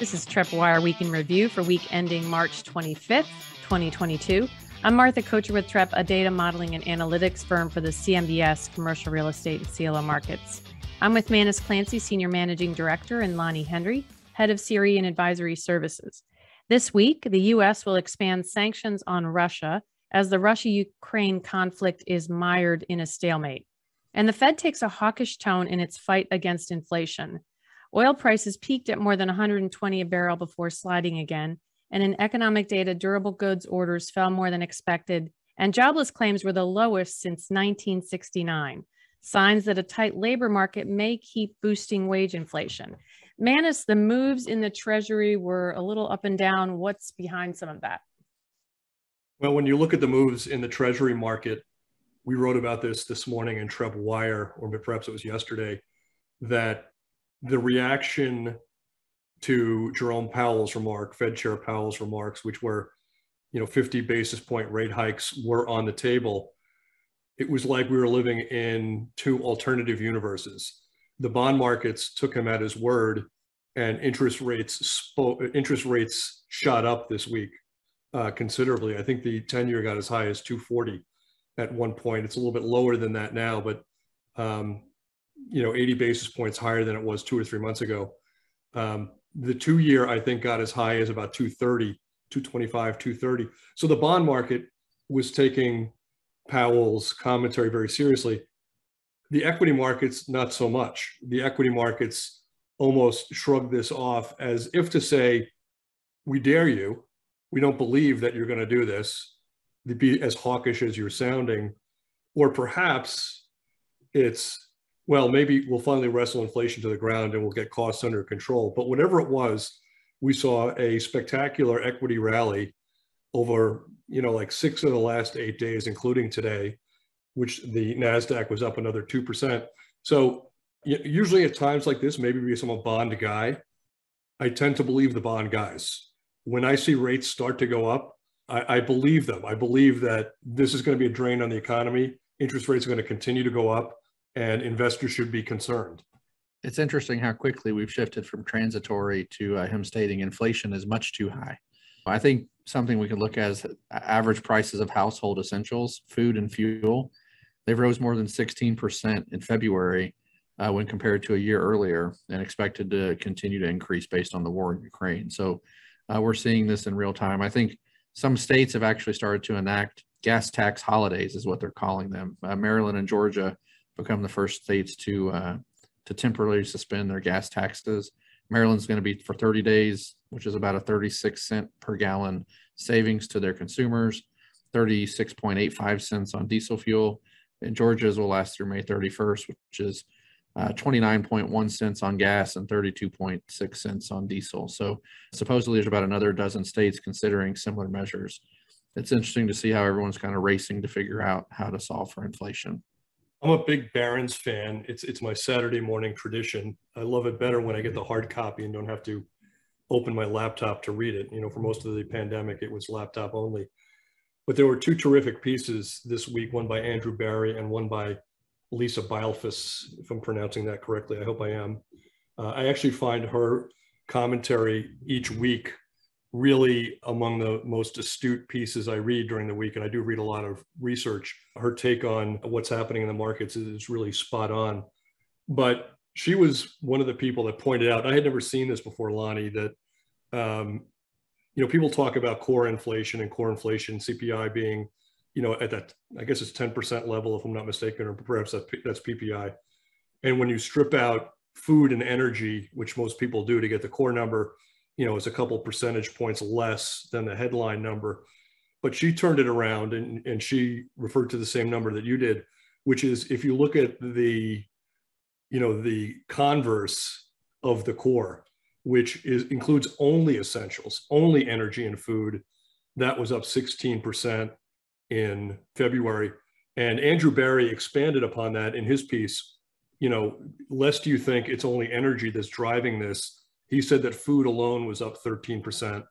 This is TreppWire Week in Review for week ending March 25th, 2022. I'm Martha Kocher with Trepp, a data modeling and analytics firm for the CMBS commercial real estate and CLO markets. I'm with Manus Clancy, Senior Managing Director, and Lonnie Hendry, Head of and Advisory Services. This week, the U.S. will expand sanctions on Russia as the Russia Ukraine conflict is mired in a stalemate. And the Fed takes a hawkish tone in its fight against inflation. Oil prices peaked at more than 120 a barrel before sliding again, and in economic data, durable goods orders fell more than expected, and jobless claims were the lowest since 1969. Signs that a tight labor market may keep boosting wage inflation. Manus, the moves in the Treasury were a little up and down. What's behind some of that? Well, when you look at the moves in the Treasury market, we wrote about this this morning in TreppWire, or perhaps it was yesterday, that the reaction to Jerome Powell's remark, Fed Chair Powell's remarks, which were, you know, 50 basis point rate hikes were on the table. It was like we were living in two alternative universes. The bond markets took him at his word, and interest rates interest rates shot up this week uh, considerably. I think the 10 year got as high as 240 at one point. It's a little bit lower than that now, but um, you know, 80 basis points higher than it was two or three months ago. Um, the two year, I think, got as high as about 230, 225, 230. So the bond market was taking Powell's commentary very seriously. The equity markets, not so much. The equity markets almost shrugged this off as if to say, we dare you. We don't believe that you're going to do this. Be as hawkish as you're sounding. Or perhaps it's well, maybe we'll finally wrestle inflation to the ground and we'll get costs under control. But whatever it was, we saw a spectacular equity rally over, you know, like six of the last eight days, including today, which the NASDAQ was up another 2%. So usually at times like this, maybe because I'm a bond guy, I tend to believe the bond guys. When I see rates start to go up, I, I believe them. I believe that this is going to be a drain on the economy. Interest rates are going to continue to go up and investors should be concerned. It's interesting how quickly we've shifted from transitory to uh, him stating inflation is much too high. I think something we could look at is average prices of household essentials, food and fuel. They've rose more than 16% in February uh, when compared to a year earlier and expected to continue to increase based on the war in Ukraine. So uh, we're seeing this in real time. I think some states have actually started to enact gas tax holidays is what they're calling them. Uh, Maryland and Georgia become the first states to uh, to temporarily suspend their gas taxes. Maryland's going to be for 30 days, which is about a 36 cent per gallon savings to their consumers, 36.85 cents on diesel fuel. And Georgia's will last through May 31st, which is uh, 29.1 cents on gas and 32.6 cents on diesel. So supposedly there's about another dozen states considering similar measures. It's interesting to see how everyone's kind of racing to figure out how to solve for inflation. I'm a big Barron's fan. It's it's my Saturday morning tradition. I love it better when I get the hard copy and don't have to open my laptop to read it. You know, for most of the pandemic, it was laptop only. But there were two terrific pieces this week, one by Andrew Bary and one by Lisa Beilfuss, if I'm pronouncing that correctly. I hope I am. Uh, I actually find her commentary each week really among the most astute pieces I read during the week, and I do read a lot of research. Her take on what's happening in the markets is really spot on. But she was one of the people that pointed out, I had never seen this before, Lonnie, that um, you know, people talk about core inflation and core inflation, CPI being, you know, at that, I guess it's 10% level, if I'm not mistaken, or perhaps that's, that's PPI. And when you strip out food and energy, which most people do to get the core number, you know, is a couple percentage points less than the headline number. But she turned it around and, and she referred to the same number that you did, which is if you look at the, you know, the converse of the core, which is includes only essentials, only energy and food, that was up 16% in February. And Andrew Bary expanded upon that in his piece. You know, lest you think it's only energy that's driving this, he said that food alone was up 13%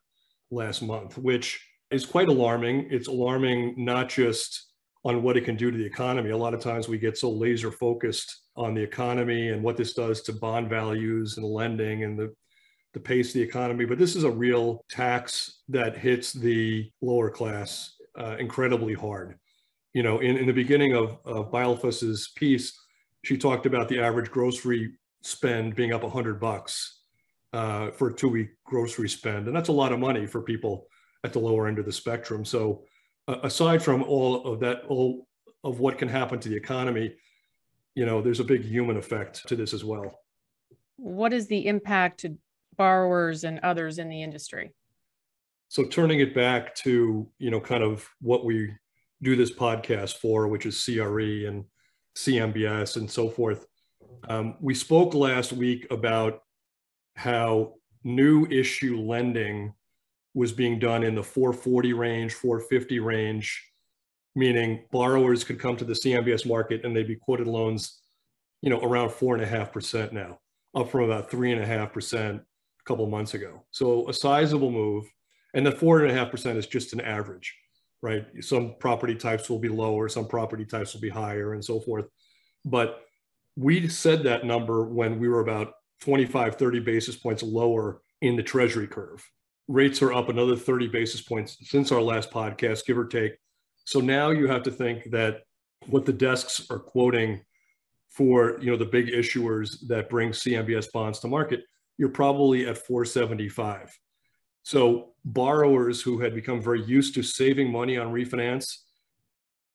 last month, which is quite alarming. It's alarming not just on what it can do to the economy. A lot of times we get so laser focused on the economy and what this does to bond values and lending and the to pace of the economy, but this is a real tax that hits the lower class uh, incredibly hard. You know, in, in the beginning of, of Beilfuss's piece, she talked about the average grocery spend being up 100 bucks uh, for a two-week grocery spend, and that's a lot of money for people at the lower end of the spectrum. So, uh, aside from all of that, all of what can happen to the economy, you know, there's a big human effect to this as well. What is the impact to borrowers and others in the industry? So turning it back to, you know, kind of what we do this podcast for, which is CRE and CMBS and so forth. Um, we spoke last week about how new issue lending was being done in the 440 range, 450 range, meaning borrowers could come to the CMBS market and they'd be quoted loans, you know, around four and a half percent now, up from about three and a half percent a couple months ago. So a sizable move. And the four and a half percent is just an average, right? Some property types will be lower, some property types will be higher, and so forth. But we said that number when we were about 25, 30 basis points lower in the treasury curve. Rates are up another 30 basis points since our last podcast, give or take. So now you have to think that what the desks are quoting for you know the big issuers that bring CMBS bonds to market, you're probably at 475. So borrowers who had become very used to saving money on refinance,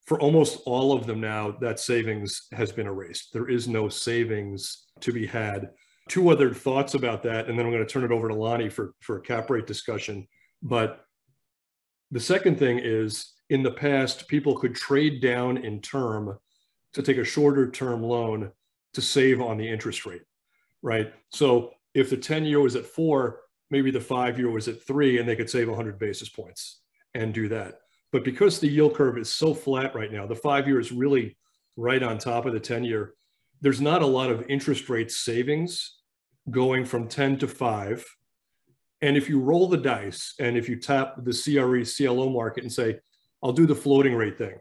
for almost all of them now, that savings has been erased. There is no savings to be had. Two other thoughts about that, and then I'm going to turn it over to Lonnie for, for a cap rate discussion. But the second thing is in the past, people could trade down in term to take a shorter term loan to save on the interest rate, right? So if the 10 year was at four, maybe the five year was at three, and they could save 100 basis points and do that. But because the yield curve is so flat right now, the five year is really right on top of the 10 year. There's not a lot of interest rate savings going from 10 to five. And if you roll the dice and if you tap the CRE CLO market and say, I'll do the floating rate thing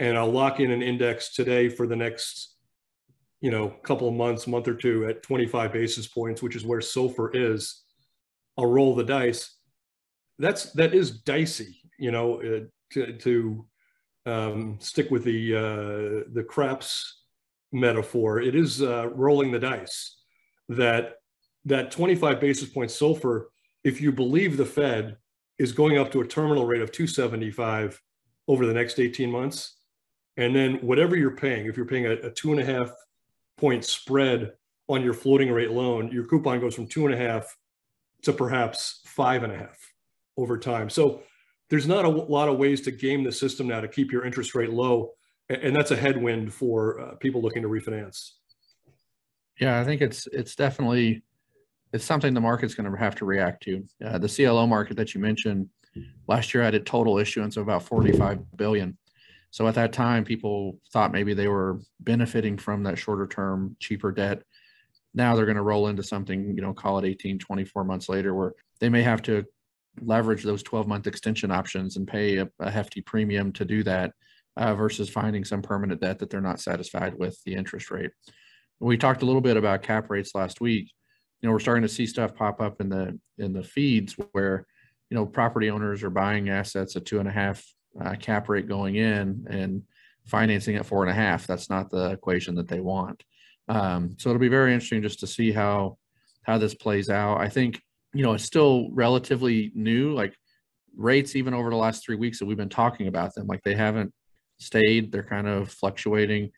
and I'll lock in an index today for the next, you know, couple of months, month or two at 25 basis points, which is where SOFR is. I'll roll the dice. That's that is dicey, you know, uh, to, to um, stick with the uh, the craps metaphor. It is uh, rolling the dice. That that 25 basis points SOFR, if you believe the Fed, is going up to a terminal rate of 275 over the next 18 months. And then whatever you're paying, if you're paying a, a two and a half point spread on your floating rate loan, your coupon goes from two and a half to perhaps five and a half over time. So there's not a lot of ways to game the system now to keep your interest rate low. And that's a headwind for uh, people looking to refinance. Yeah, I think it's it's definitely it's something the market's going to have to react to. Uh, the CLO market that you mentioned last year had a total issuance of about 45 billion. So at that time, people thought maybe they were benefiting from that shorter term, cheaper debt. Now they're going to roll into something, you know, call it 18, 24 months later, where they may have to leverage those 12 month extension options and pay a, a hefty premium to do that uh, versus finding some permanent debt that they're not satisfied with the interest rate. We talked a little bit about cap rates last week. You know, we're starting to see stuff pop up in the in the feeds where you know, property owners are buying assets at two and a half uh, cap rate going in and financing at four and a half. That's not the equation that they want. Um, so it'll be very interesting just to see how how this plays out. I think you know it's still relatively new. Like rates, even over the last three weeks that we've been talking about them, like they haven't stayed. They're kind of fluctuating.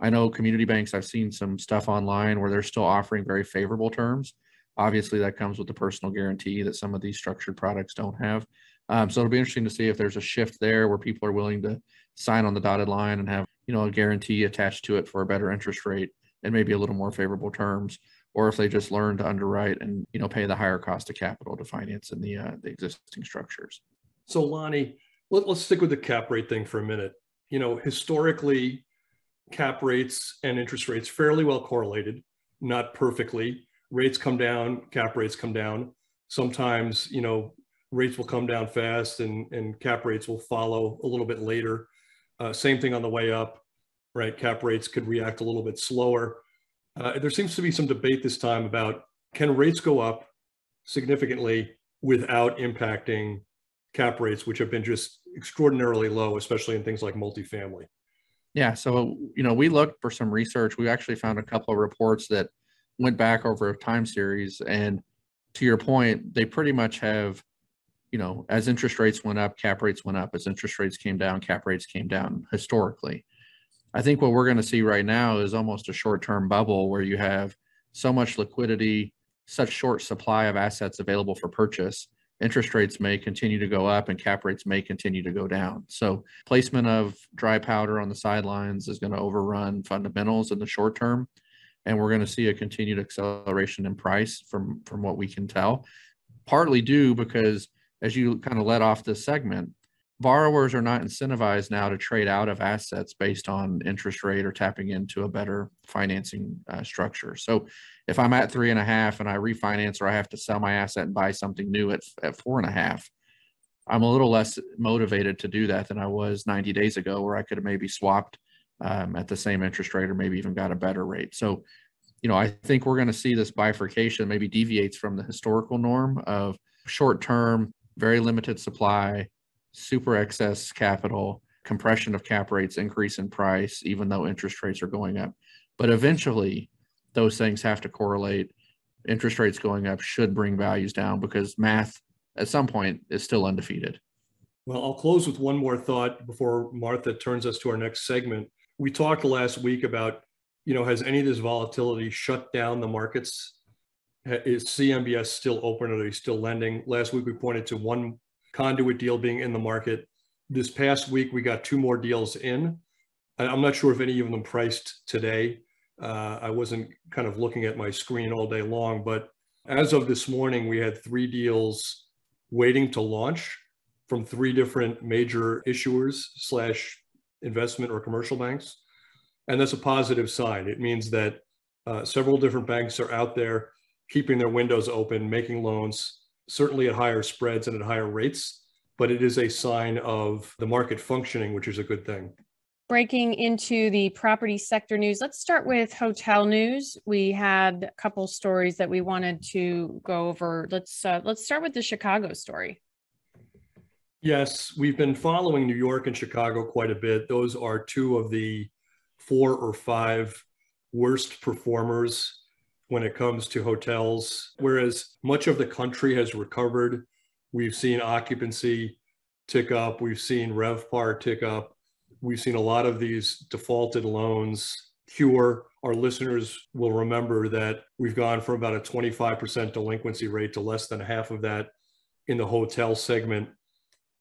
I know community banks. I've seen some stuff online where they're still offering very favorable terms. Obviously, that comes with the personal guarantee that some of these structured products don't have. Um, so it'll be interesting to see if there's a shift there where people are willing to sign on the dotted line and have you know a guarantee attached to it for a better interest rate and maybe a little more favorable terms, or if they just learn to underwrite and you know pay the higher cost of capital to finance in the uh, the existing structures. So Lonnie, let, let's stick with the cap rate thing for a minute. You know, historically, cap rates and interest rates fairly well correlated, not perfectly rates come down, cap rates come down. Sometimes, you know, rates will come down fast and, and cap rates will follow a little bit later. Uh, same thing on the way up, right? Cap rates could react a little bit slower. Uh, there seems to be some debate this time about can rates go up significantly without impacting cap rates, which have been just extraordinarily low, especially in things like multifamily. Yeah. So, you know, we looked for some research. We actually found a couple of reports that went back over a time series. And to your point, they pretty much have, you know, as interest rates went up, cap rates went up. As interest rates came down, cap rates came down historically. I think what we're going to see right now is almost a short term bubble where you have so much liquidity, such short supply of assets available for purchase. Interest rates may continue to go up and cap rates may continue to go down. So, placement of dry powder on the sidelines is going to overrun fundamentals in the short term. And we're going to see a continued acceleration in price from, from what we can tell, partly due because as you kind of let off this segment, borrowers are not incentivized now to trade out of assets based on interest rate or tapping into a better financing uh, structure. So if I'm at three and a half and I refinance or I have to sell my asset and buy something new at, at four and a half, I'm a little less motivated to do that than I was 90 days ago, where I could have maybe swapped um, at the same interest rate or maybe even got a better rate. So, you know, I think we're going to see this bifurcation maybe deviates from the historical norm of short term, very limited supply, super excess capital, compression of cap rates, increase in price, even though interest rates are going up. But eventually, those things have to correlate. Interest rates going up should bring values down because math at some point is still undefeated. Well, I'll close with one more thought before Martha turns us to our next segment. We talked last week about, you know, has any of this volatility shut down the markets? Is CMBS still open? Are they still lending? Last week we pointed to one conduit deal being in the market. This past week, we got two more deals in. I'm not sure if any of them priced today. Uh, I wasn't kind of looking at my screen all day long, but as of this morning, we had three deals waiting to launch from three different major issuers slash investment or commercial banks. And that's a positive sign. It means that uh, several different banks are out there keeping their windows open, making loans, certainly at higher spreads and at higher rates, but it is a sign of the market functioning, which is a good thing. Breaking into the property sector news, let's start with hotel news. We had a couple stories that we wanted to go over. Let's uh, let's start with the Chicago story. Yes, we've been following New York and Chicago quite a bit. Those are two of the four or five worst performers when it comes to hotels. Whereas much of the country has recovered, we've seen occupancy tick up, we've seen RevPAR tick up, we've seen a lot of these defaulted loans cure. Our listeners will remember that we've gone from about a 25% delinquency rate to less than half of that in the hotel segment.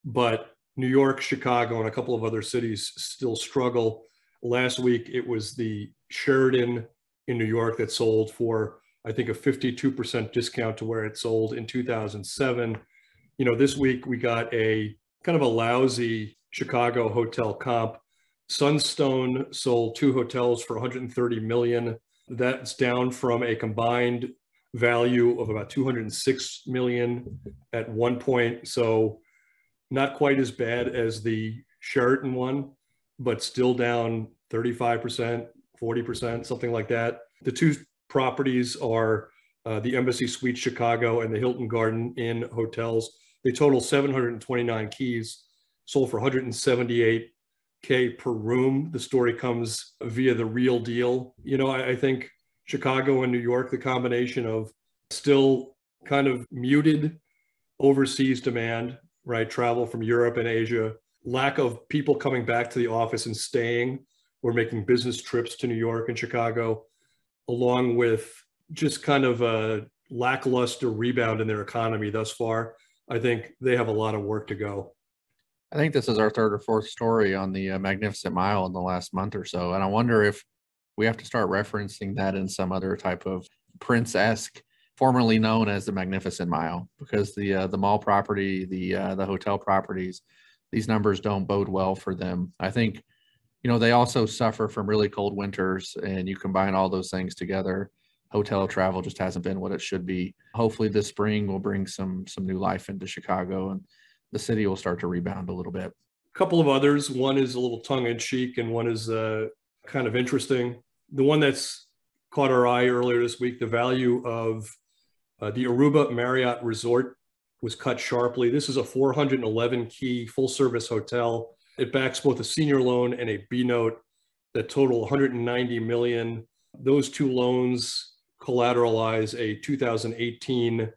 But New York, Chicago, and a couple of other cities still struggle. Last week, it was the Sheraton in New York that sold for, I think, a 52% discount to where it sold in 2007. You know, this week we got a kind of a lousy Chicago hotel comp. Sunstone sold two hotels for 130 million. That's down from a combined value of about 206 million at one point. So not quite as bad as the Sheraton one, but still down 35%, 40%, something like that. The two properties are uh, the Embassy Suites Chicago and the Hilton Garden Inn hotels. They total 729 keys, sold for 178K per room. The story comes via the real deal. You know, I, I think Chicago and New York, the combination of still kind of muted overseas demand, right? Travel from Europe and Asia, lack of people coming back to the office and staying we're making business trips to New York and Chicago, along with just kind of a lackluster rebound in their economy thus far. I think they have a lot of work to go. I think this is our third or fourth story on the uh, Magnificent Mile in the last month or so. And I wonder if we have to start referencing that in some other type of Prince esque, formerly known as the Magnificent Mile, because the uh, the mall property, the uh, the hotel properties, these numbers don't bode well for them. I think you know, they also suffer from really cold winters, and you combine all those things together. Hotel travel just hasn't been what it should be. Hopefully, this spring will bring some some new life into Chicago, and the city will start to rebound a little bit. A couple of others. One is a little tongue in cheek, and one is uh, kind of interesting. The one that's caught our eye earlier this week: the value of Uh, the Aruba Marriott Resort was cut sharply. This is a 411 key full service hotel. It backs both a senior loan and a B note that total 190 million. Those two loans collateralize a 2018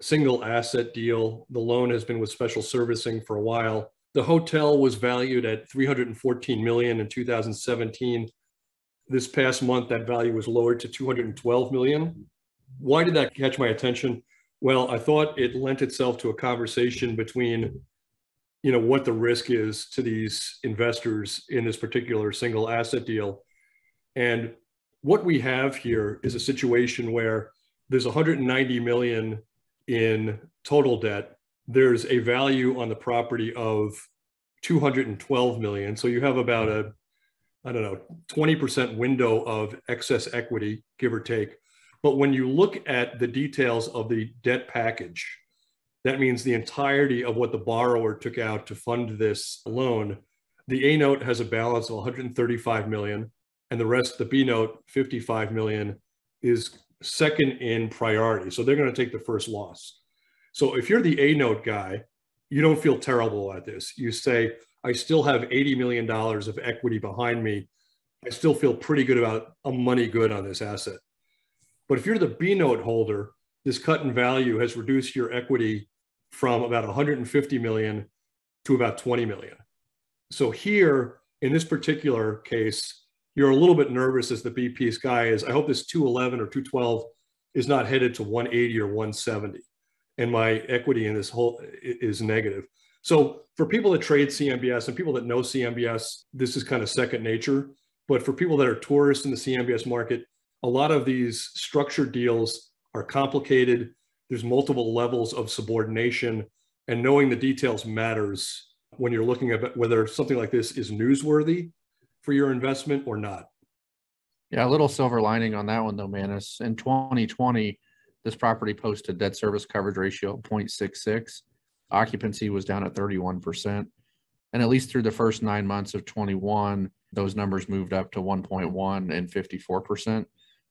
single asset deal. The loan has been with special servicing for a while. The hotel was valued at 314 million in 2017. This past month, that value was lowered to 212 million. Why did that catch my attention? Well, I thought it lent itself to a conversation between, you know, what the risk is to these investors in this particular single asset deal. And what we have here is a situation where there's 190 million in total debt. There's a value on the property of 212 million. So you have about a, I don't know, 20% window of excess equity, give or take. But when you look at the details of the debt package, that means the entirety of what the borrower took out to fund this loan. The A note has a balance of 135 million, and the rest, the B note, 55 million, is second in priority. So they're going to take the first loss. So if you're the A note guy, you don't feel terrible at this. You say, I still have $80 million of equity behind me. I still feel pretty good about a money good on this asset. But if you're the B note holder, this cut in value has reduced your equity from about 150 million to about 20 million. So here, in this particular case, you're a little bit nervous as the B piece guy is. I hope this 211 or 212 is not headed to 180 or 170. And my equity in this whole is negative. So for people that trade CMBS and people that know CMBS, this is kind of second nature. But for people that are tourists in the CMBS market, a lot of these structured deals are complicated. There's multiple levels of subordination and knowing the details matters when you're looking at whether something like this is newsworthy for your investment or not. Yeah, a little silver lining on that one though, Manus. In 2020, this property posted debt service coverage ratio of 0.66. Occupancy was down at 31%. And at least through the first nine months of 21, those numbers moved up to 1.1 and 54%.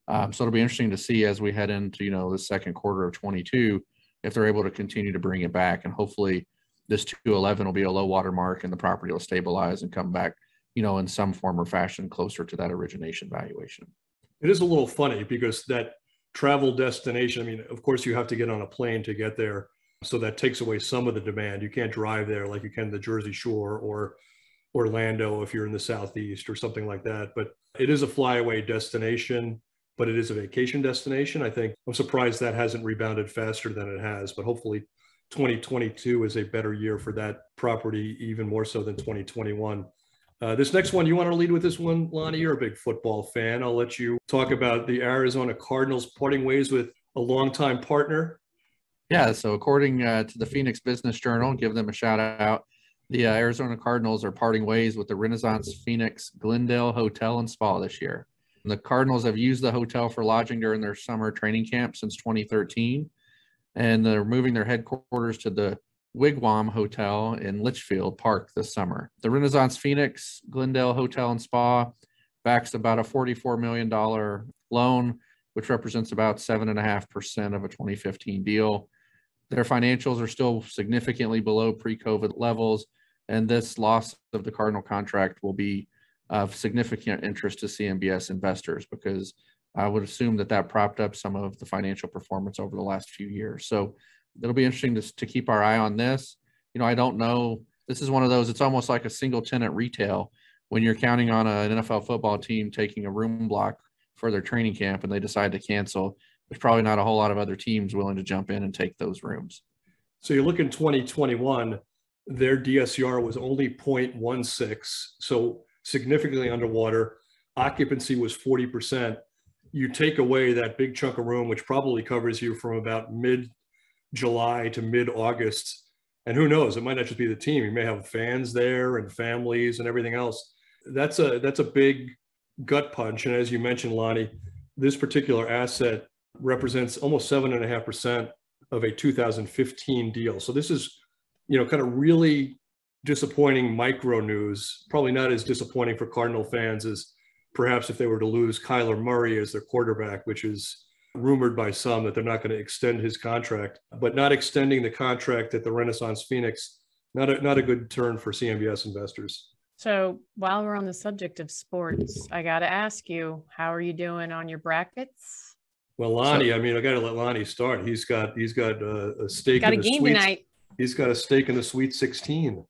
Um, so it'll be interesting to see as we head into, you know, the second quarter of 22, if they're able to continue to bring it back. And hopefully this 211 will be a low water mark and the property will stabilize and come back you know, in some form or fashion closer to that origination valuation. It is a little funny because that travel destination, I mean, of course, you have to get on a plane to get there. So that takes away some of the demand. You can't drive there like you can the Jersey Shore or Orlando if you're in the Southeast or something like that. But it is a flyaway destination, but it is a vacation destination. I think I'm surprised that hasn't rebounded faster than it has, but hopefully 2022 is a better year for that property, even more so than 2021. Uh, this next one, you want to lead with this one, Lonnie? You're a big football fan. I'll let you talk about the Arizona Cardinals parting ways with a longtime partner. Yeah, so according uh, to the Phoenix Business Journal, give them a shout out. The uh, Arizona Cardinals are parting ways with the Renaissance Phoenix Glendale Hotel and Spa this year. The Cardinals have used the hotel for lodging during their summer training camp since 2013, and they're moving their headquarters to the Wigwam Hotel in Litchfield Park this summer. The Renaissance Phoenix Glendale Hotel and Spa backs about a $44 million loan, which represents about 7.5% of a 2015 deal. Their financials are still significantly below pre COVID levels, and this loss of the Cardinal contract will be of significant interest to CMBS investors because I would assume that that propped up some of the financial performance over the last few years. So it'll be interesting to, to keep our eye on this. You know, I don't know. This is one of those, it's almost like a single tenant retail when you're counting on an NFL football team taking a room block for their training camp and they decide to cancel. There's probably not a whole lot of other teams willing to jump in and take those rooms. So you look in 2021, their DSCR was only 0.16, so significantly underwater. Occupancy was 40%. You take away that big chunk of room, which probably covers you from about mid July to mid August. And who knows, it might not just be the team. You may have fans there and families and everything else. That's a that's a big gut punch. And as you mentioned, Lonnie, this particular asset represents almost seven and a half percent of a 2015 deal. So this is, you know, kind of really disappointing micro news. Probably not as disappointing for Cardinal fans as perhaps if they were to lose Kyler Murray as their quarterback, which is rumored by some that they're not going to extend his contract, but not extending the contract at the Renaissance Phoenix, not a, not a good turn for CMBS investors. So while we're on the subject of sports, I got to ask you, how are you doing on your brackets? Well, Lonnie, so, I mean, I got to let Lonnie start. He's got he's got a, a stake. Got a game sweet, tonight. He's got a stake in the Sweet 16.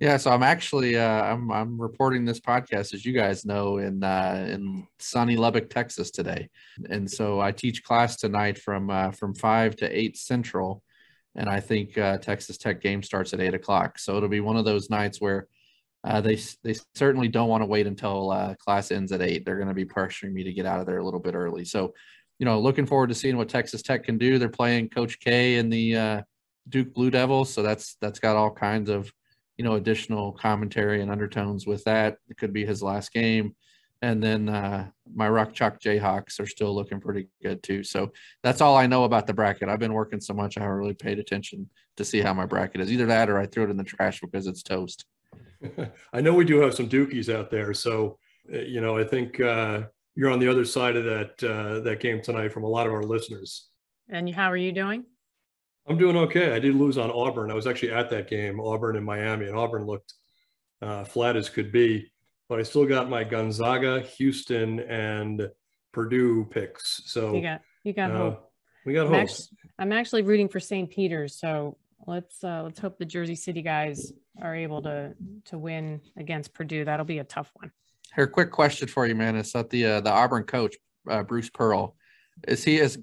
Yeah, so I'm actually uh, I'm I'm reporting this podcast, as you guys know, in uh, in sunny Lubbock, Texas today, and so I teach class tonight from uh, from five to eight central, and I think uh, Texas Tech game starts at eight o'clock. So it'll be one of those nights where uh, they they certainly don't want to wait until uh, class ends at eight. They're going to be pressuring me to get out of there a little bit early. So, you know, looking forward to seeing what Texas Tech can do. They're playing Coach K and the Duke Blue Devils, so that's that's got all kinds of you know additional commentary and undertones with that. It could be his last game. And then uh, my Rock Chalk Jayhawks are still looking pretty good too. So that's all I know about the bracket. I've been working so much I haven't really paid attention to see how my bracket is. Either that or I threw it in the trash because it's toast. I know we do have some Dukies out there, so uh, you know I think uh, you're on the other side of that uh, that game tonight from a lot of our listeners. And how are you doing? I'm doing okay. I did lose on Auburn. I was actually at that game, Auburn and Miami, and Auburn looked uh, flat as could be. But I still got my Gonzaga, Houston, and Purdue picks. So you got you got uh, hope. We got I'm hope. Actually, I'm actually rooting for St. Peter's, so let's uh, let's hope the Jersey City guys are able to to win against Purdue. That'll be a tough one. Here, quick question for you, man. Is that the uh, the Auburn coach, uh, Bruce Pearl? Is he as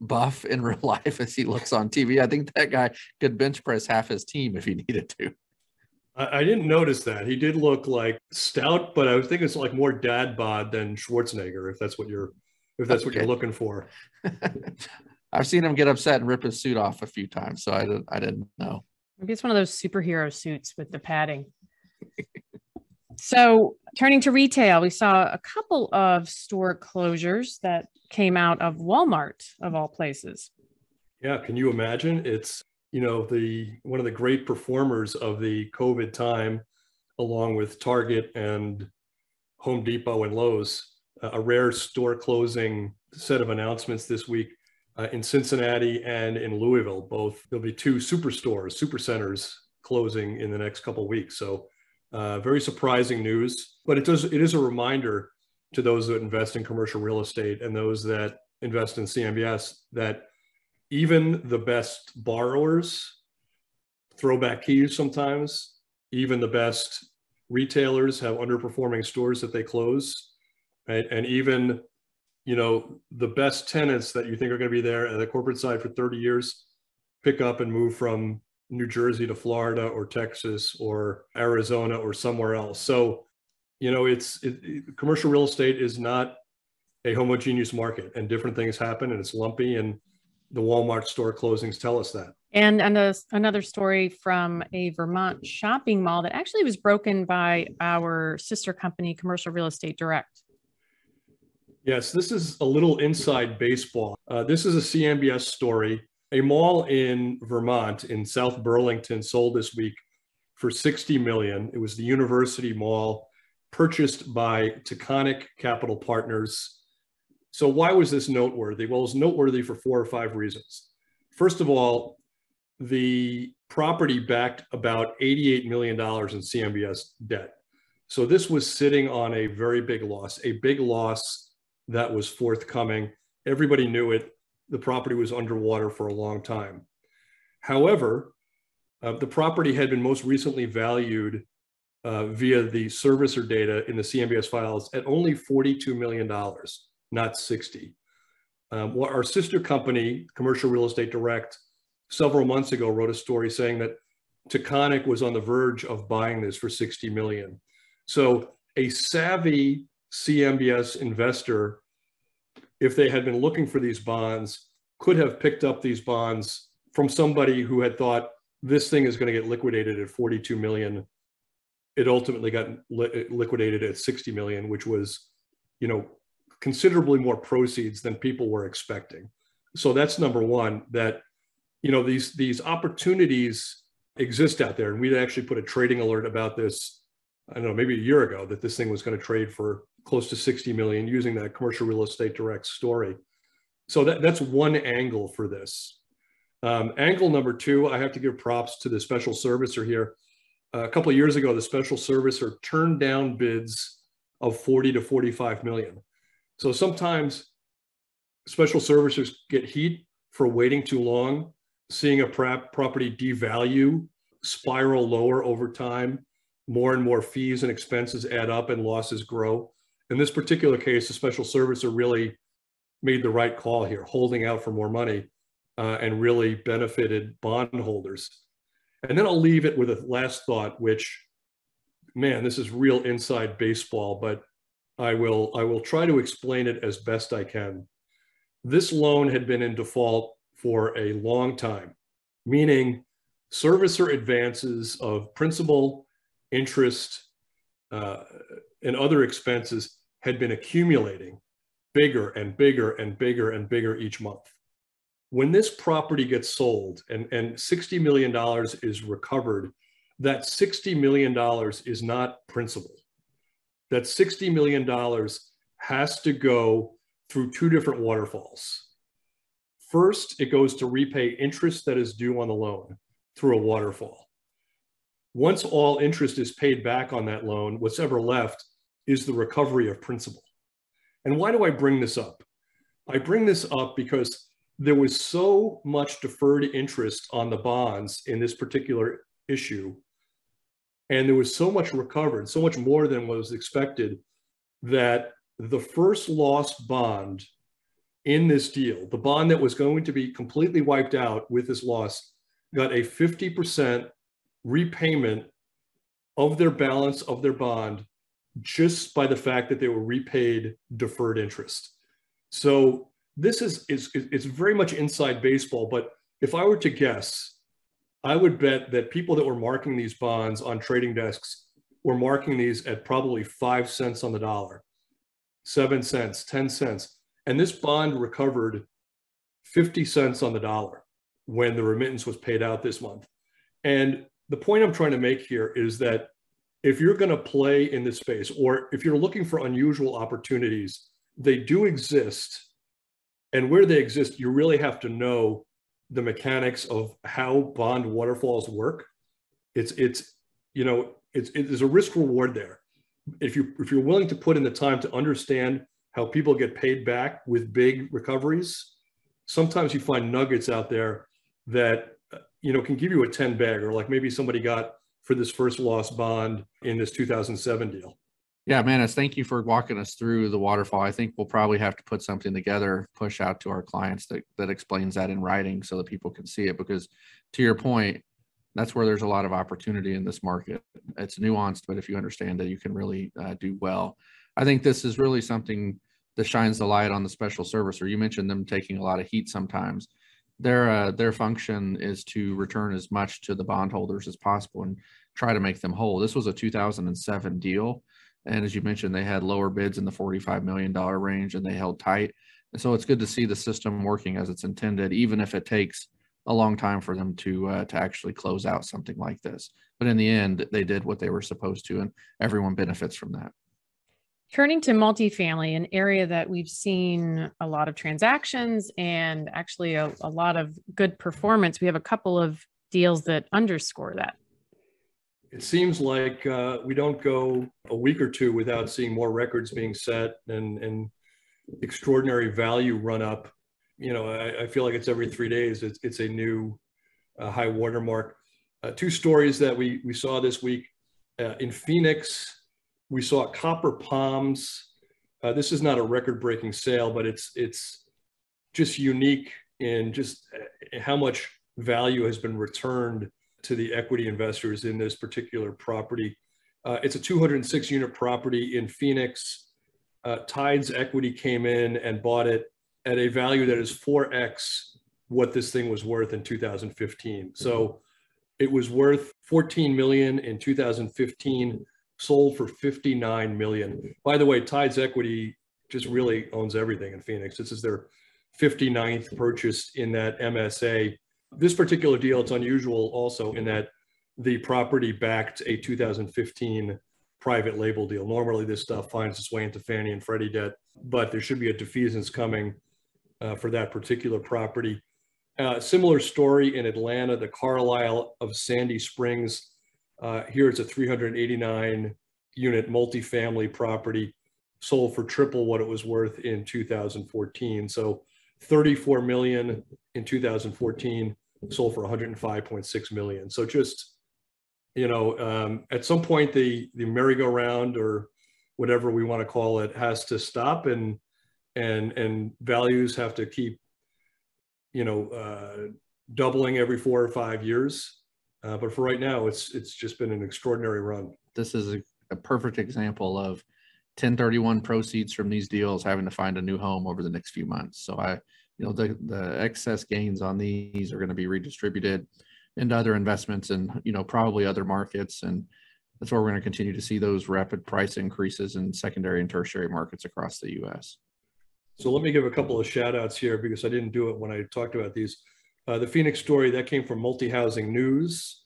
buff in real life as he looks on TV? I think that guy could bench press half his team if he needed to. I, I didn't notice that. He did look like stout, but I was thinking it's like more dad bod than Schwarzenegger, if that's what you're if that's okay. what you're looking for. I've seen him get upset and rip his suit off a few times, so I didn't I didn't know. Maybe it's one of those superhero suits with the padding. so, turning to retail, we saw a couple of store closures that came out of Walmart, of all places. Yeah, can you imagine? It's you know the one of the great performers of the COVID time, along with Target and Home Depot and Lowe's. a rare store closing set of announcements this week uh, in Cincinnati and in Louisville. Both there'll be two superstores, super centers closing in the next couple weeks. So uh, very surprising news, but it does it is a reminder to those that invest in commercial real estate and those that invest in CMBS that even the best borrowers throw back keys sometimes. Even the best retailers have underperforming stores that they close, right? And even you know, the best tenants that you think are going to be there at the corporate side for 30 years pick up and move from New Jersey to Florida or Texas or Arizona or somewhere else. So, you know, it's it, commercial real estate is not a homogeneous market and different things happen and it's lumpy and the Walmart store closings tell us that. And, and a, another story from a Vermont shopping mall that actually was broken by our sister company, Commercial Real Estate Direct. Yes, this is a little inside baseball. Uh, this is a CMBS story. A mall in Vermont, in South Burlington, sold this week for 60 million. It was the University Mall, purchased by Taconic Capital Partners. So why was this noteworthy? Well, it's noteworthy for four or five reasons. First of all, the property backed about $88 million in CMBS debt. So this was sitting on a very big loss, a big loss that was forthcoming. Everybody knew it. The property was underwater for a long time. However, uh, the property had been most recently valued uh, via the servicer data in the CMBS files at only $42 million, not 60. Um, our sister company, Commercial Real Estate Direct, several months ago wrote a story saying that Taconic was on the verge of buying this for 60 million. So a savvy CMBS investor, if they had been looking for these bonds, could have picked up these bonds from somebody who had thought this thing is going to get liquidated at 42 million. It ultimately got li- liquidated at 60 million, which was, you know, considerably more proceeds than people were expecting. So that's number one. That you know these these opportunities exist out there, and we'd actually put a trading alert about this. I don't know, maybe a year ago, that this thing was going to trade for close to 60 million using that commercial real estate direct story. So that, that's one angle for this. Um, angle number two, I have to give props to the special servicer here. Uh, a couple of years ago, the special servicer turned down bids of 40 to 45 million. So sometimes special servicers get heat for waiting too long, seeing a property devalue, spiral lower over time, more and more fees and expenses add up and losses grow. In this particular case, the special servicer really made the right call here, holding out for more money uh, and really benefited bondholders. And then I'll leave it with a last thought, which, man, this is real inside baseball, but I will I will try to explain it as best I can. This loan had been in default for a long time, meaning servicer advances of principal, interest, uh, and other expenses had been accumulating bigger and bigger and bigger and bigger each month. When this property gets sold and, and $60 million is recovered, that $60 million is not principal. That $60 million has to go through two different waterfalls. First, it goes to repay interest that is due on the loan through a waterfall. Once all interest is paid back on that loan, what's ever left is the recovery of principal. And why do I bring this up? I bring this up because there was so much deferred interest on the bonds in this particular issue. And there was so much recovered, so much more than was expected, that the first loss bond in this deal, the bond that was going to be completely wiped out with this loss, got a 50% repayment of their balance of their bond just by the fact that they were repaid deferred interest. So this is, is it's very much inside baseball, but if I were to guess, I would bet that people that were marking these bonds on trading desks were marking these at probably five cents on the dollar, seven cents, 10 cents. And this bond recovered 50 cents on the dollar when the remittance was paid out this month. And the point I'm trying to make here is that if you're going to play in this space, or if you're looking for unusual opportunities, they do exist. And where they exist, you really have to know the mechanics of how bond waterfalls work. It's it's you know it's it, there's a risk reward there. If you if you're willing to put in the time to understand how people get paid back with big recoveries, sometimes you find nuggets out there that you know can give you a 10 bagger like maybe somebody got for this first loss bond in this 2007 deal. Yeah Manus thank you for walking us through the waterfall. I think we'll probably have to put something together push out to our clients that, that explains that in writing so that people can see it because to your point that's where there's a lot of opportunity in this market. It's nuanced but if you understand it you can really uh, do well. I think this is really something that shines the light on the special servicer. You mentioned them taking a lot of heat sometimes their uh, their function is to return as much to the bondholders as possible and try to make them whole. This was a 2007 deal, and as you mentioned, they had lower bids in the 45 million dollar range, and they held tight. And so it's good to see the system working as it's intended, even if it takes a long time for them to uh, to actually close out something like this. But in the end, they did what they were supposed to, and everyone benefits from that. Turning to multifamily, an area that we've seen a lot of transactions and actually a, a lot of good performance, we have a couple of deals that underscore that. It seems like uh, we don't go a week or two without seeing more records being set and, and extraordinary value run up. You know, I, I feel like it's every three days, it's, it's a new uh, high watermark. Uh, two stories that we, we saw this week uh, in Phoenix, we saw Copper Palms. Uh, this is not a record-breaking sale, but it's it's just unique in just uh, how much value has been returned to the equity investors in this particular property. Uh, it's a 206 unit property in Phoenix. Uh, Tides Equity came in and bought it at a value that is 4x what this thing was worth in 2015. So it was worth 14 million in 2015 sold for 59 million. By the way, Tides Equity just really owns everything in Phoenix. This is their 59th purchase in that MSA. This particular deal, it's unusual also in that the property backed a 2015 private label deal. Normally this stuff finds its way into Fannie and Freddie debt, but there should be a defeasance coming uh, for that particular property. Uh, similar story in Atlanta, the Carlyle of Sandy Springs. Uh, here it's a 389 unit multifamily property sold for triple what it was worth in 2014. So 34 million in 2014 sold for 105.6 million. So just, you know, um, at some point the the merry-go-round or whatever we want to call it has to stop and and and values have to keep, you know, uh, doubling every four or five years. Uh, but for right now, it's it's just been an extraordinary run. This is a, a perfect example of 1031 proceeds from these deals having to find a new home over the next few months. So I, you know, the, the excess gains on these are going to be redistributed into other investments and, you know, probably other markets. And that's where we're going to continue to see those rapid price increases in secondary and tertiary markets across the U.S. So let me give a couple of shout outs here because I didn't do it when I talked about these. Uh, the Phoenix story that came from Multi Housing News,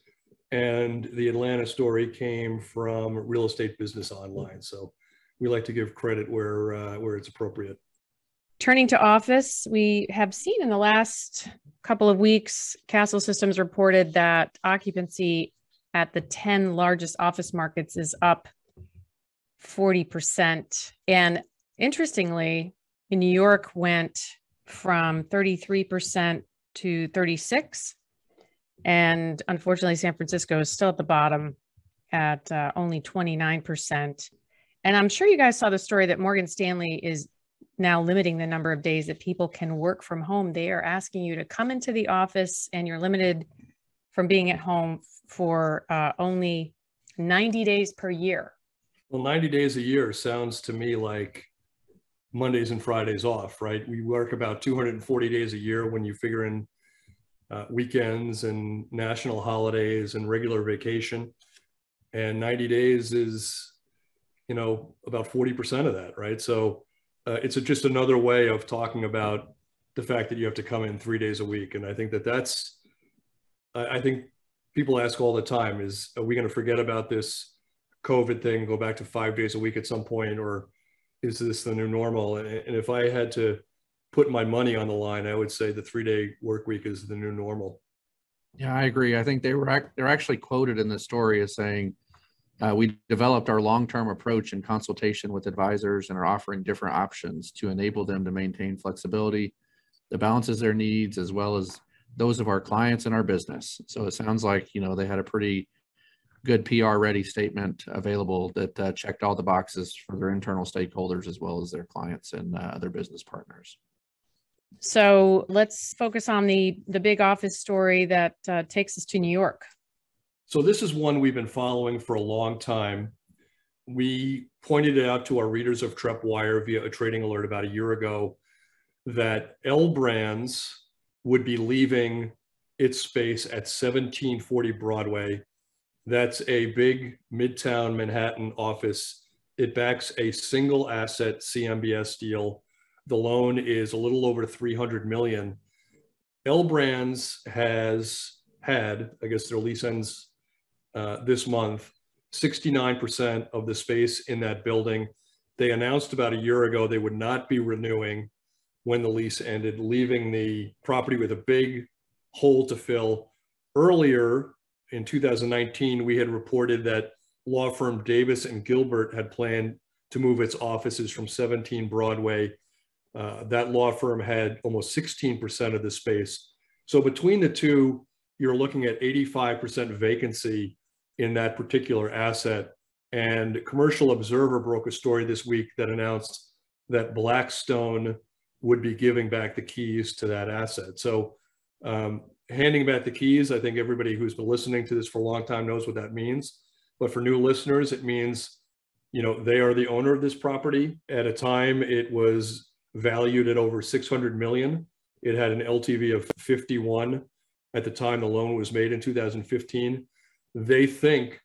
and the Atlanta story came from Real Estate Business Online. So we like to give credit where uh, where it's appropriate. Turning to office, we have seen in the last couple of weeks, Kastle Systems reported that occupancy at the 10 largest office markets is up 40%. And interestingly, in New York went from 33% to 36 and unfortunately San Francisco is still at the bottom at uh, only 29%. And I'm sure you guys saw the story that Morgan Stanley is now limiting the number of days that people can work from home. They are asking you to come into the office and you're limited from being at home for uh, only 90 days per year. Well, 90 days a year sounds to me like Mondays and Fridays off, right? We work about 240 days a year when you figure in uh, weekends and national holidays and regular vacation. And 90 days is you know, about 40% of that, right? So uh, it's a, just another way of talking about the fact that you have to come in three days a week. And I think that that's, I, I think people ask all the time is, are we going to forget about this COVID thing, go back to five days a week at some point, or is this the new normal? And, if I had to put my money on the line, I would say the three day work week is the new normal. Yeah, I agree. I think they were they're actually quoted in the story as saying uh, we developed our long-term approach in consultation with advisors and are offering different options to enable them to maintain flexibility that balances their needs as well as those of our clients and our business. So it sounds like, you know, they had a pretty good PR ready statement available that uh, checked all the boxes for their internal stakeholders as well as their clients and uh, other business partners. So let's focus on the the big office story that uh, takes us to New York. So this is one we've been following for a long time. We pointed it out to our readers of TreppWire via a trading alert about a year ago that L Brands would be leaving its space at 1740 Broadway. That's a big Midtown Manhattan office. It backs a single asset CMBS deal. The loan is a little over 300 million. L Brands has had, I guess their lease ends uh, this month, 69% of the space in that building. They announced about a year ago they would not be renewing when the lease ended, leaving the property with a big hole to fill. Earlier in 2019, we had reported that law firm Davis and Gilbert had planned to move its offices from 17 Broadway. Uh, that law firm had almost 16% of the space. So between the two, you're looking at 85% vacancy in that particular asset. And Commercial Observer broke a story this week that announced that Blackstone would be giving back the keys to that asset. So um, handing back the keys, I think everybody who's been listening to this for a long time knows what that means. But for new listeners, it means, you know, they are the owner of this property. At a time, it was valued at over 600 million. It had an LTV of 51 at the time the loan was made in 2015 they think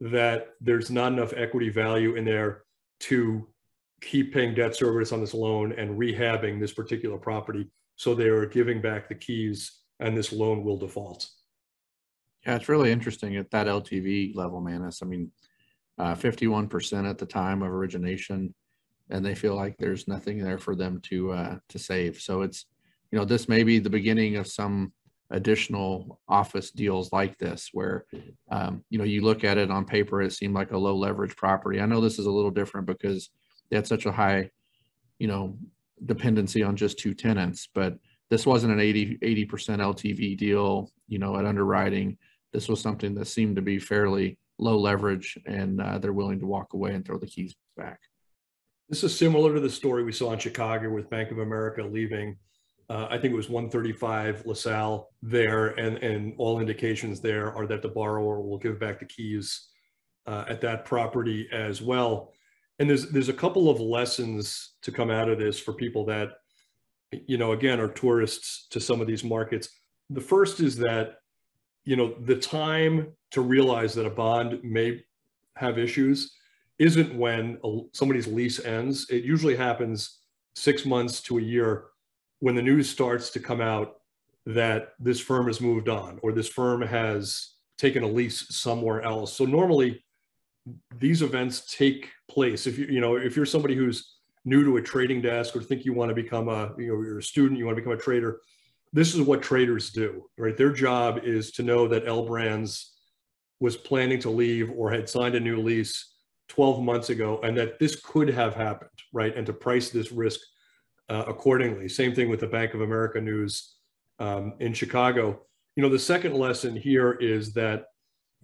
that there's not enough equity value in there to keep paying debt service on this loan and rehabbing this particular property. So they are giving back the keys and this loan will default. Yeah, it's really interesting at that LTV level, Manus. I mean, uh, 51% at the time of origination. and they feel like there's nothing there for them to uh, to save. So it's you know this may be the beginning of some additional office deals like this where um, you know you look at it on paper it seemed like a low leverage property i know this is a little different because they had such a high you know dependency on just two tenants but this wasn't an 80 80% ltv deal you know at underwriting. This was something that seemed to be fairly low leverage and uh, they're willing to walk away and throw the keys back. This is similar to the story we saw in chicago with bank of america leaving. Uh, I think it was 135 LaSalle there, and, and all indications there are that the borrower will give back the keys uh, at that property as well. And there's there's a couple of lessons to come out of this for people that, you know, again, are tourists to some of these markets. The first is that, you know, the time to realize that a bond may have issues isn't when a, somebody's lease ends. It usually happens six months to a year when the news starts to come out that this firm has moved on or this firm has taken a lease somewhere else. So normally these events take place. If you, you know, if you're somebody who's new to a trading desk or think you want to become a, you know, you're a student, you want to become a trader, this is what traders do, right? Their job is to know that L Brands was planning to leave or had signed a new lease 12 months ago and that this could have happened, right? And to price this risk uh, accordingly. Same thing with the Bank of America news um, in Chicago. You know, the second lesson here is that,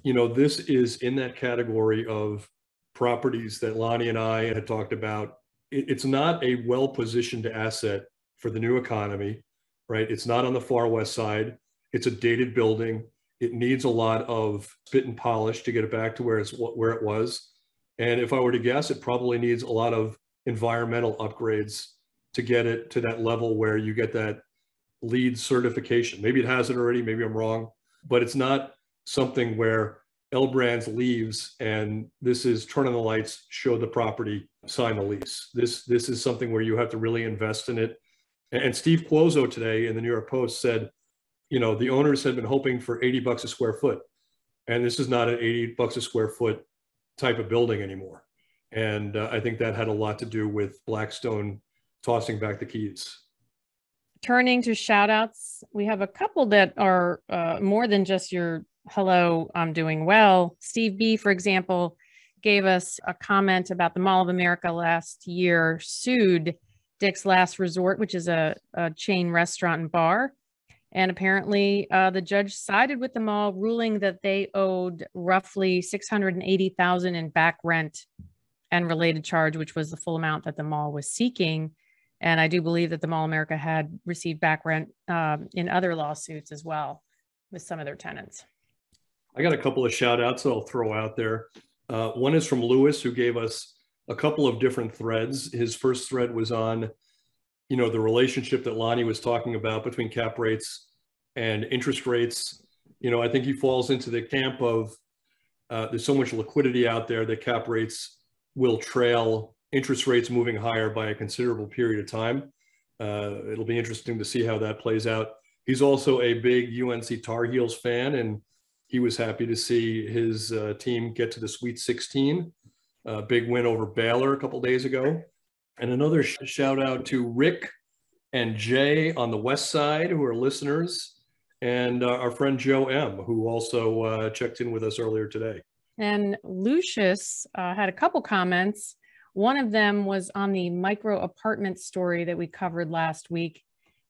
you know, this is in that category of properties that Lonnie and I had talked about. It, it's not a well positioned asset for the new economy, right? It's not on the far west side. It's a dated building. It needs a lot of spit and polish to get it back to where it's where it was. And if I were to guess, it probably needs a lot of environmental upgrades to get it to that level where you get that LEED certification. Maybe it has it already, maybe I'm wrong, but it's not something where L Brands leaves and this is turn on the lights, show the property, sign the lease. This this is something where you have to really invest in it. And Steve Cuozzo today in the New York Post said, you know, the owners had been hoping for 80 bucks a square foot. And this is not an 80 bucks a square foot type of building anymore. And uh, I think that had a lot to do with Blackstone tossing back the keys. Turning to shout outs, we have a couple that are uh, more than just your hello, I'm doing well. Steve B, for example, gave us a comment about the Mall of America last year sued Dick's Last Resort, which is a, a chain restaurant and bar. And apparently, uh, the judge sided with the mall, ruling that they owed roughly 680,000 in back rent and related charge, which was the full amount that the mall was seeking. And I do believe that the Mall of America had received back rent um, in other lawsuits as well with some of their tenants. I got a couple of shout outs that I'll throw out there. Uh, one is from Lewis, who gave us a couple of different threads. His first thread was on, you know, the relationship that Lonnie was talking about between cap rates and interest rates. You know, I think he falls into the camp of uh, there's so much liquidity out there that cap rates will trail interest rates moving higher by a considerable period of time. Uh, it'll be interesting to see how that plays out. He's also a big UNC Tar Heels fan, and he was happy to see his uh, team get to the Sweet 16. Uh, big win over Baylor a couple days ago. And another sh- shout out to Rick and Jay on the West Side, who are listeners, and uh, our friend Joe M, who also uh, checked in with us earlier today. And Lucius uh, had a couple comments one of them was on the micro apartment story that we covered last week.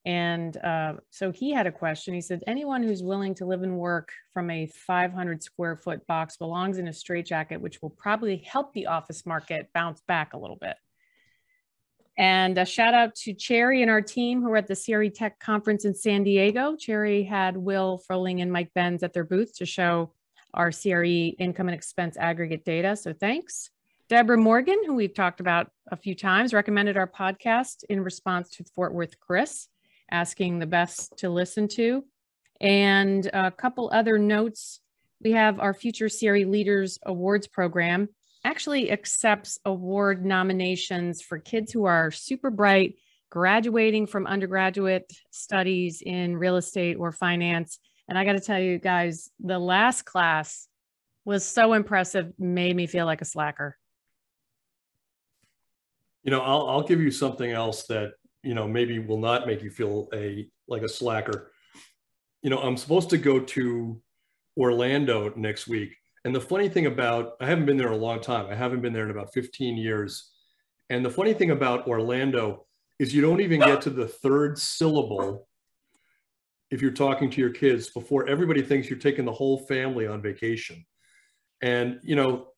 And uh, so he had a question. He said, anyone who's willing to live and work from a 500 square foot box belongs in a straitjacket, which will probably help the office market bounce back a little bit. And a shout out to Cherry and our team who were at the CRE Tech conference in San Diego. Cherry had Will Froling and Mike Benz at their booth to show our CRE income and expense aggregate data. So thanks. Deborah Morgan, who we've talked about a few times, recommended our podcast in response to Fort Worth Chris, asking the best to listen to. And a couple other notes. We have our Future CRE Leaders Awards program actually accepts award nominations for kids who are super bright, graduating from undergraduate studies in real estate or finance. And I got to tell you guys, the last class was so impressive, made me feel like a slacker. You know, I'll, I'll give you something else that, you know, maybe will not make you feel a like a slacker. You know, I'm supposed to go to Orlando next week. And the funny thing about, I haven't been there a long time. I haven't been there in about 15 years. And the funny thing about Orlando is you don't even get to the third syllable if you're talking to your kids before everybody thinks you're taking the whole family on vacation. And, you know,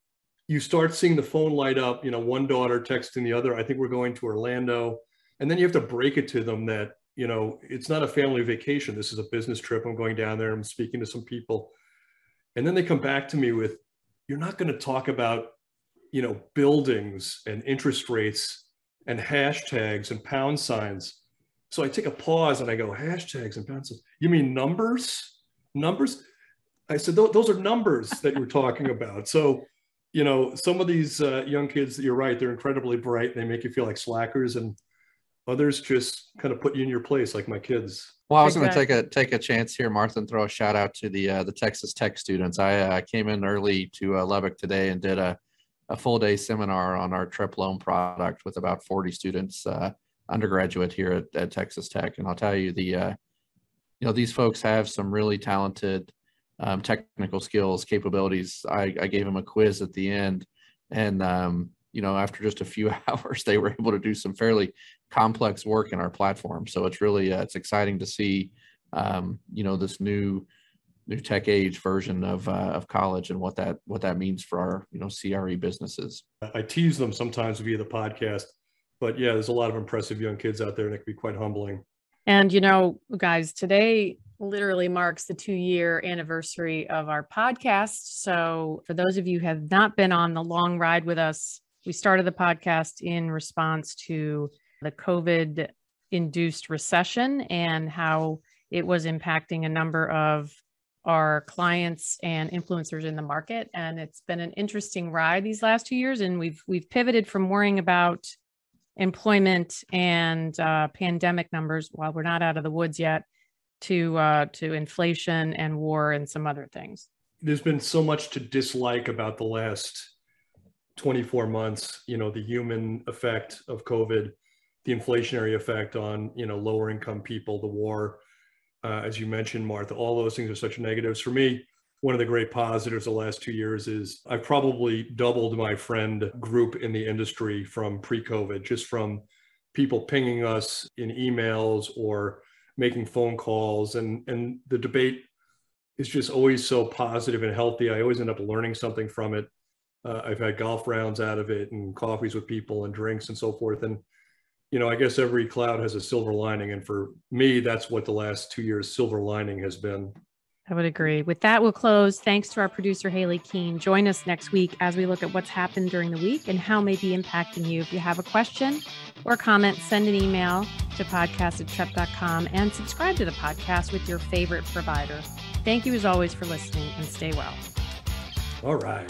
you start seeing the phone light up, you know, one daughter texting the other, I think we're going to Orlando. And then you have to break it to them that, you know, it's not a family vacation. This is a business trip. I'm going down there. I'm speaking to some people. And then they come back to me with, you're not going to talk about, you know, buildings and interest rates and hashtags and pound signs. So I take a pause and I go, hashtags and pound signs. You mean numbers? Numbers? I said, those are numbers that you're talking about. So, you know, some of these uh, young kids, you're right, they're incredibly bright. They make you feel like slackers. And others just kind of put you in your place, like my kids. Well, I was exactly. going to take a take a chance here, Martha, and throw a shout out to the uh, the Texas Tech students. I uh, came in early to uh, Lubbock today and did a a full day seminar on our Trepp loan product with about 40 students, uh, undergraduate here at, at, Texas Tech. And I'll tell you, the uh, you know these folks have some really talented um, technical skills, capabilities. I, I gave them a quiz at the end, and um, you know after just a few hours, they were able to do some fairly complex work in our platform. So it's really uh, it's exciting to see um, you know this new new tech age version of uh, of college and what that what that means for our you know CRE businesses. I tease them sometimes via the podcast, but yeah, there's a lot of impressive young kids out there, and it can be quite humbling. And you know, guys, today literally marks the two year anniversary of our podcast. So for those of you who have not been on the long ride with us, we started the podcast in response to the COVID induced recession and how it was impacting a number of our clients and influencers in the market. And it's been an interesting ride these last two years and we've we've pivoted from worrying about employment and uh, pandemic numbers while we're not out of the woods yet to uh, to inflation and war and some other things. There's been so much to dislike about the last 24 months you know the human effect of covid the inflationary effect on you know lower income people, the war, uh, as you mentioned, Martha. All those things are such negatives. For me, one of the great positives the last two years is I've probably doubled my friend group in the industry from pre-COVID, just from people pinging us in emails or making phone calls, and and the debate is just always so positive and healthy. I always end up learning something from it. Uh, I've had golf rounds out of it and coffees with people and drinks and so forth. And you know, I guess every cloud has a silver lining. And for me, that's what the last two years silver lining has been. I would agree. With that, we'll close. Thanks to our producer, Haley Keene. Join us next week as we look at what's happened during the week and how may be impacting you. If you have a question or comment, send an email to podcast at trepp.com and subscribe to the podcast with your favorite provider. Thank you as always for listening and stay well. All right.